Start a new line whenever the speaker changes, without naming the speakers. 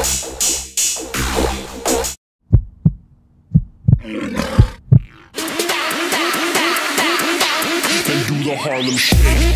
And do the Harlem Shake.